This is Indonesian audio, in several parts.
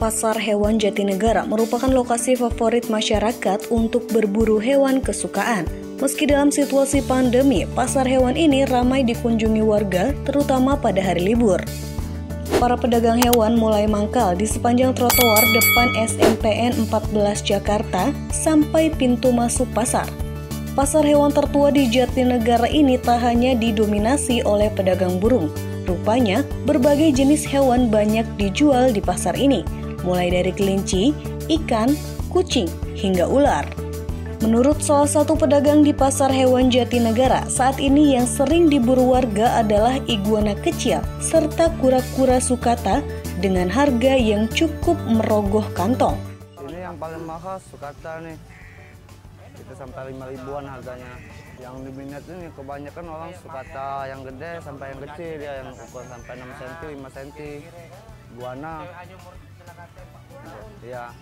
Pasar Hewan Jatinegara merupakan lokasi favorit masyarakat untuk berburu hewan kesukaan. Meski dalam situasi pandemi, pasar hewan ini ramai dikunjungi warga, terutama pada hari libur. Para pedagang hewan mulai mangkal di sepanjang trotoar depan SMPN 14 Jakarta sampai pintu masuk pasar. Pasar hewan tertua di Jatinegara ini tak hanya didominasi oleh pedagang burung, Rupanya, berbagai jenis hewan banyak dijual di pasar ini, mulai dari kelinci, ikan, kucing, hingga ular. Menurut salah satu pedagang di pasar hewan Jatinegara, saat ini yang sering diburu warga adalah iguana kecil serta kura-kura sukata dengan harga yang cukup merogoh kantong. Ini yang paling mahal sukata nih, itu sampai lima ribuan harganya yang diminat ini kebanyakan orang suka ta yang gede sampai yang kecil ya yang ukuran sampai 6 cm 5 cm guana ya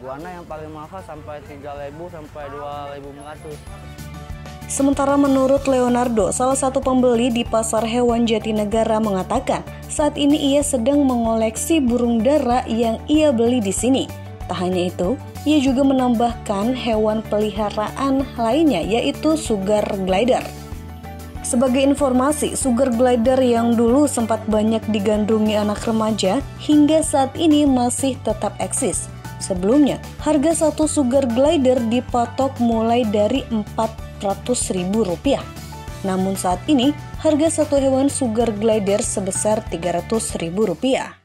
guana yang paling mahal sampai 3000 sampai 2500 Sementara menurut Leonardo, salah satu pembeli di pasar hewan Jatinegara mengatakan, saat ini ia sedang mengoleksi burung dara yang ia beli di sini. Tak hanya itu, ia juga menambahkan hewan peliharaan lainnya yaitu sugar glider. Sebagai informasi, sugar glider yang dulu sempat banyak digandrungi anak remaja hingga saat ini masih tetap eksis. Sebelumnya, harga satu sugar glider dipatok mulai dari Rp400.000. Namun saat ini, harga satu hewan sugar glider sebesar Rp300.000.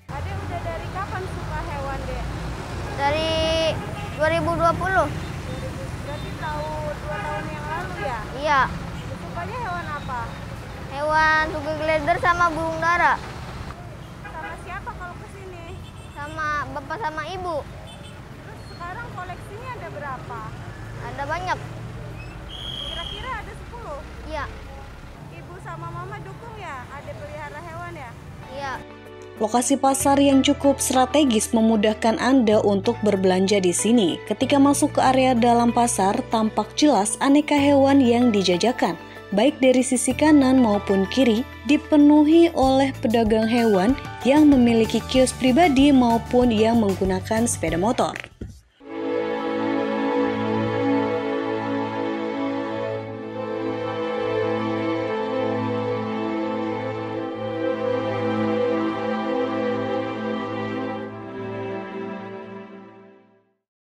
2020. Berarti tahu dua tahun yang lalu ya? Iya. Sukanya hewan apa? Hewan tugu glider sama burung dara. Sama siapa kalau ke sini? Sama bapak sama ibu. Terus sekarang koleksinya ada berapa? Ada banyak. Kira-kira ada 10? Iya. Ibu sama mama dukung ya? Ada pelihara hewan ya? Iya. Lokasi pasar yang cukup strategis memudahkan Anda untuk berbelanja di sini. Ketika masuk ke area dalam pasar, tampak jelas aneka hewan yang dijajakan, baik dari sisi kanan maupun kiri, dipenuhi oleh pedagang hewan yang memiliki kios pribadi maupun yang menggunakan sepeda motor.